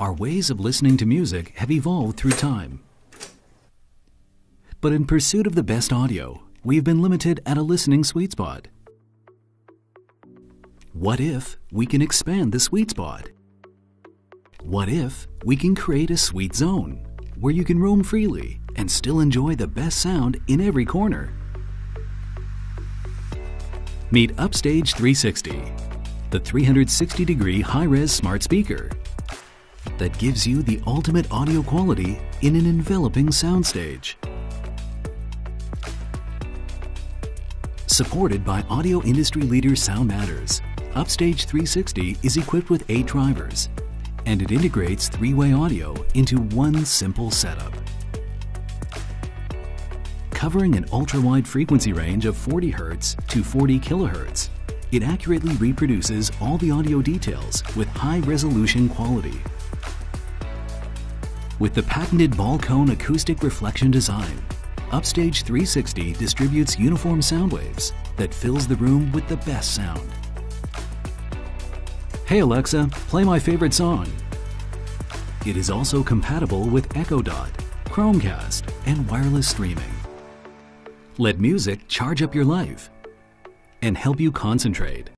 Our ways of listening to music have evolved through time. But in pursuit of the best audio, we've been limited at a listening sweet spot. What if we can expand the sweet spot? What if we can create a sweet zone where you can roam freely and still enjoy the best sound in every corner? Meet Upstage 360, the 360 degree high res smart speaker that gives you the ultimate audio quality in an enveloping soundstage. Supported by audio industry leader Sound Matters, Upstage 360 is equipped with eight drivers, and it integrates three-way audio into one simple setup. Covering an ultra-wide frequency range of 40 Hz to 40 kHz, it accurately reproduces all the audio details with high-resolution quality. With the patented ball cone acoustic reflection design, Upstage 360 distributes uniform sound waves that fills the room with the best sound. Hey Alexa, play my favorite song. It is also compatible with Echo Dot, Chromecast, and wireless streaming. Let music charge up your life and help you concentrate.